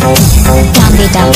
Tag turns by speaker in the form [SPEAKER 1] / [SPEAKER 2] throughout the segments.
[SPEAKER 1] Dumb it up.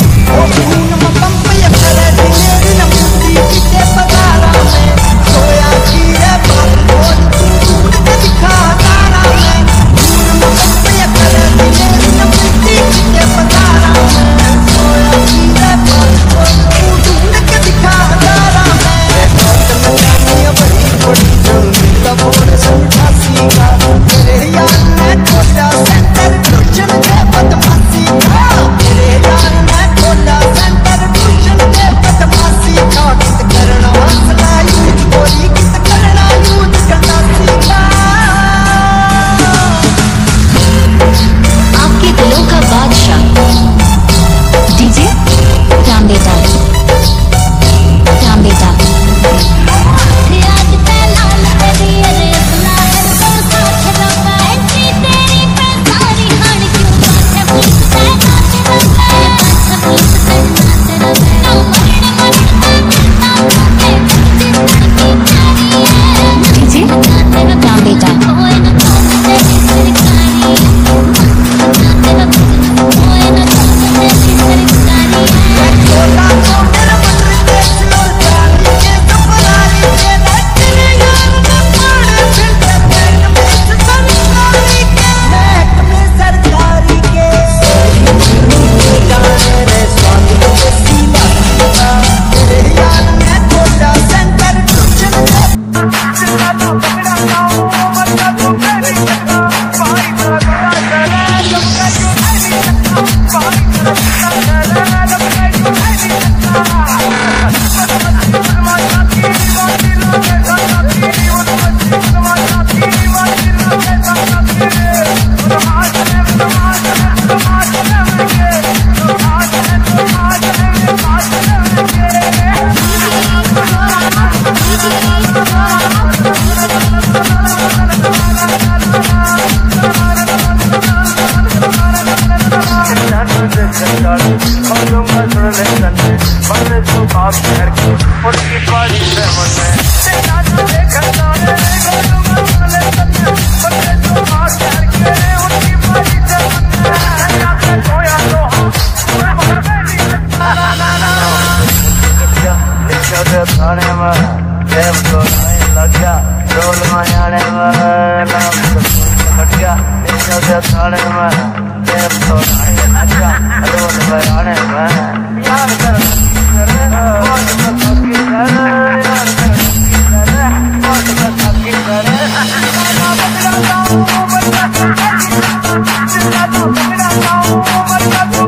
[SPEAKER 2] जो मजल तने मरे तो बाप शहर के उसकी पारी सहमन में तेरा तो देखा सारे देखो जो मजल तने मरे तो बाप शहर के उसकी पारी सहमन में तेरा तो खोया तो हम मैं मर गई ना ना ना क्या निशा दे थाने में देव तो नहीं लग गया रोल मायाने में नाम तो हट गया निशा दे थाने में देव तो नहीं लग गया Let's go.